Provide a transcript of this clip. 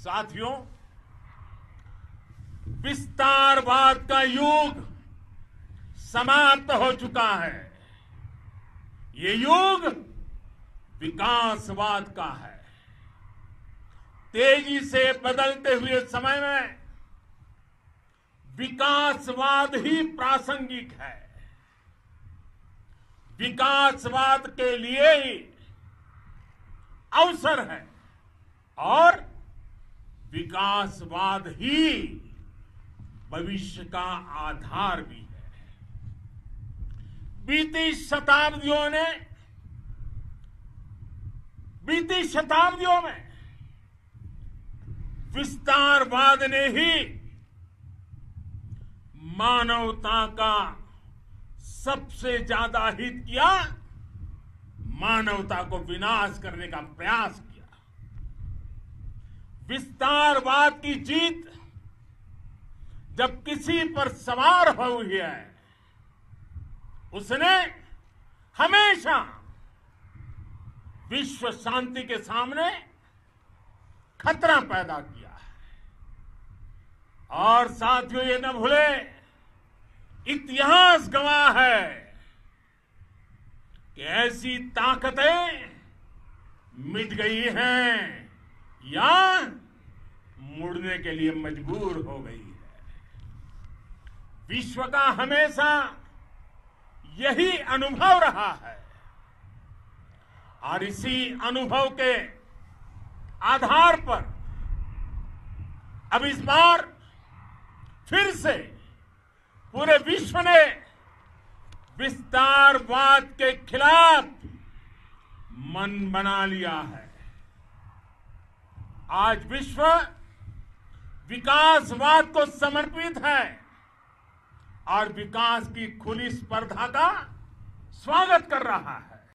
साथियों, विस्तारवाद का युग समाप्त हो चुका है। ये युग विकासवाद का है। तेज़ी से बदलते हुए समय में विकासवाद ही प्रासंगिक है। विकासवाद के लिए ही अवसर है और विकासवाद ही भविष्य का आधार भी है। बीती शताब्दियों ने, बीती शताब्दियों में विस्तारवाद ने ही मानवता का सबसे ज़्यादा हित किया, मानवता को विनाश करने का प्रयास किया विस्तारवाद की जीत जब किसी पर सवार हो हुई है, उसने हमेशा विश्व शांति के सामने खतरा पैदा किया है। और साथियों, ये न भूले, इतिहास गवाह है कि ऐसी ताकतें मिट गई हैं या मुड़ने के लिए मजबूर हो गई है। विश्व का हमेशा यही अनुभव रहा है और इसी अनुभव के आधार पर अब इस बार फिर से पूरे विश्व ने विस्तारवाद के खिलाफ मन बना लिया है। आज विश्व विकासवाद को समर्पित है। और विकास की खुली स्पर्धा का स्वागत कर रहा है।